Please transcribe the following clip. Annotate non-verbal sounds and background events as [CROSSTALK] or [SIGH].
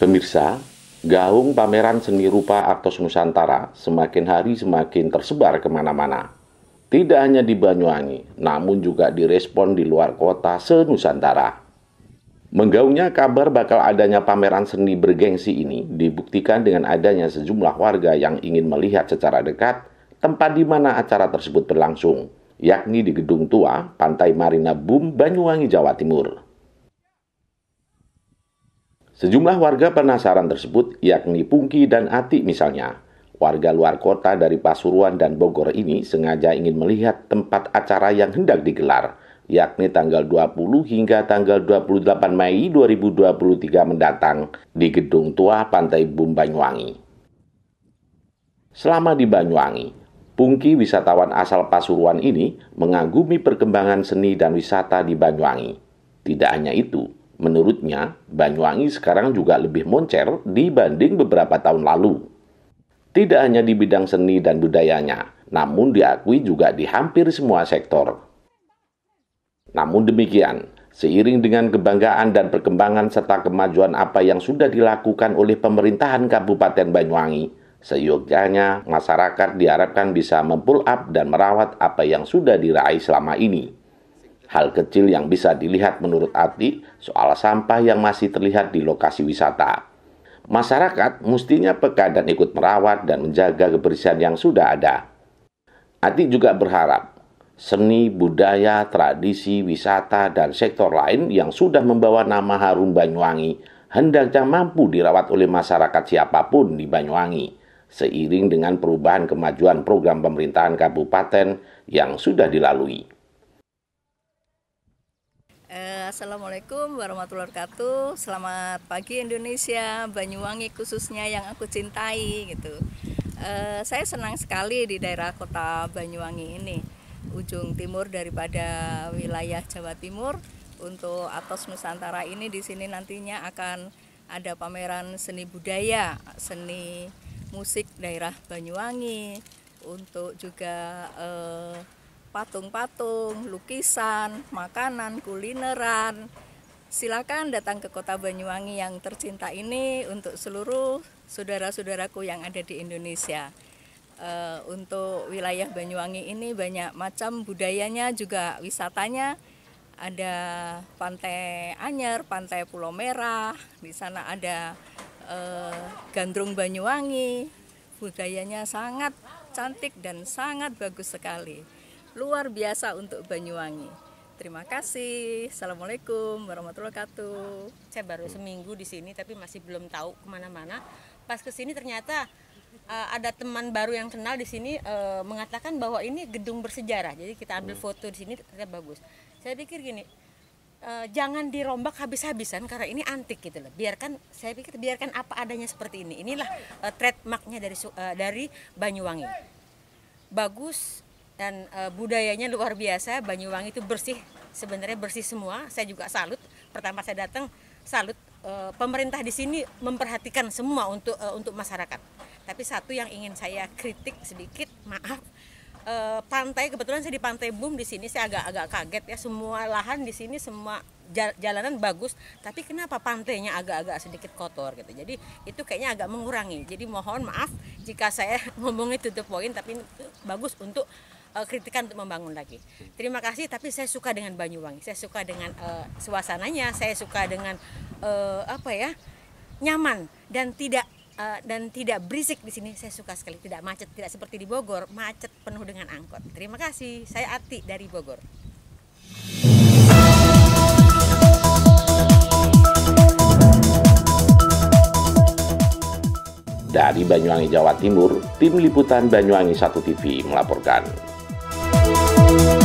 Pemirsa, gaung pameran seni rupa Artos Nusantara semakin hari semakin tersebar ke mana-mana. Tidak hanya di Banyuwangi, namun juga direspon di luar kota se-Nusantara. Menggaungnya kabar bakal adanya pameran seni bergengsi ini dibuktikan dengan adanya sejumlah warga yang ingin melihat secara dekat tempat di mana acara tersebut berlangsung, yakni di Gedung Tua, Pantai Marina Boom, Banyuwangi, Jawa Timur. Sejumlah warga penasaran tersebut, yakni Pungki dan Ati misalnya. Warga luar kota dari Pasuruan dan Bogor ini sengaja ingin melihat tempat acara yang hendak digelar, yakni tanggal 20 hingga tanggal 28 Mei 2023 mendatang di Gedung Tua Pantai Bum Banyuwangi. Selama di Banyuwangi, Pungki wisatawan asal Pasuruan ini mengagumi perkembangan seni dan wisata di Banyuwangi. Tidak hanya itu, menurutnya Banyuwangi sekarang juga lebih moncer dibanding beberapa tahun lalu. Tidak hanya di bidang seni dan budayanya, namun diakui juga di hampir semua sektor. Namun demikian, seiring dengan kebanggaan dan perkembangan serta kemajuan apa yang sudah dilakukan oleh pemerintahan Kabupaten Banyuwangi, seyogyanya masyarakat diharapkan bisa mempull up dan merawat apa yang sudah diraih selama ini. Hal kecil yang bisa dilihat menurut Ati soal sampah yang masih terlihat di lokasi wisata. Masyarakat mestinya peka dan ikut merawat dan menjaga kebersihan yang sudah ada. Ati juga berharap seni, budaya, tradisi, wisata, dan sektor lain yang sudah membawa nama harum Banyuwangi hendaknya mampu dirawat oleh masyarakat siapa pun di Banyuwangi, seiring dengan perubahan kemajuan program pemerintahan kabupaten yang sudah dilalui. Assalamualaikum warahmatullahi wabarakatuh. Selamat pagi Indonesia, Banyuwangi khususnya yang aku cintai gitu. Uh, saya senang sekali di daerah kota Banyuwangi ini ujung timur daripada wilayah Jawa Timur untuk Atos Nusantara ini di sini nantinya akan ada pameran seni budaya, seni musik daerah Banyuwangi, untuk juga eh, patung-patung, lukisan, makanan, kulineran. Silakan datang ke Kota Banyuwangi yang tercinta ini untuk seluruh saudara-saudaraku yang ada di Indonesia uh, untuk wilayah Banyuwangi ini banyak macam budayanya juga wisatanya ada Pantai Anyer, Pantai Pulau Merah, di sana ada uh, Gandrung Banyuwangi. Budayanya sangat cantik dan sangat bagus sekali. Luar biasa untuk Banyuwangi. Terima kasih. Assalamualaikum warahmatullahi wabarakatuh. Saya baru seminggu di sini tapi masih belum tahu ke mana-mana. Pas ke sini ternyata uh, ada teman baru yang kenal di sini uh, mengatakan bahwa ini gedung bersejarah. Jadi kita ambil hmm. foto di sini ternyata bagus. Saya pikir gini, uh, jangan dirombak habis-habisan karena ini antik gitu loh. Biarkan saya pikir biarkan apa adanya seperti ini. Inilah uh, trademarknya dari uh, dari Banyuwangi. Bagus dan uh, budayanya luar biasa. Banyuwangi itu bersih, sebenarnya bersih semua. Saya juga salut. Pertama saya datang salut uh, pemerintah di sini memperhatikan semua untuk uh, untuk masyarakat tapi satu yang ingin saya kritik sedikit maaf e, pantai kebetulan saya di pantai Bum di sini saya agak-agak kaget ya semua lahan di sini semua jalanan bagus tapi kenapa pantainya agak-agak sedikit kotor gitu jadi itu kayaknya agak mengurangi jadi mohon maaf jika saya [LAUGHS] ngomong itu the point tapi bagus untuk uh, kritikan untuk membangun lagi. Terima kasih, tapi saya suka dengan Banyuwangi, saya suka dengan uh, suasananya, saya suka dengan uh, apa ya nyaman dan tidak uh, dan tidak berisik di sini. Saya suka sekali. Tidak macet tidak seperti di Bogor macet penuh dengan angkot. Terima kasih. Saya Ati dari Bogor. Dari Banyuwangi, Jawa Timur, tim liputan Banyuwangi 1 TV melaporkan. Música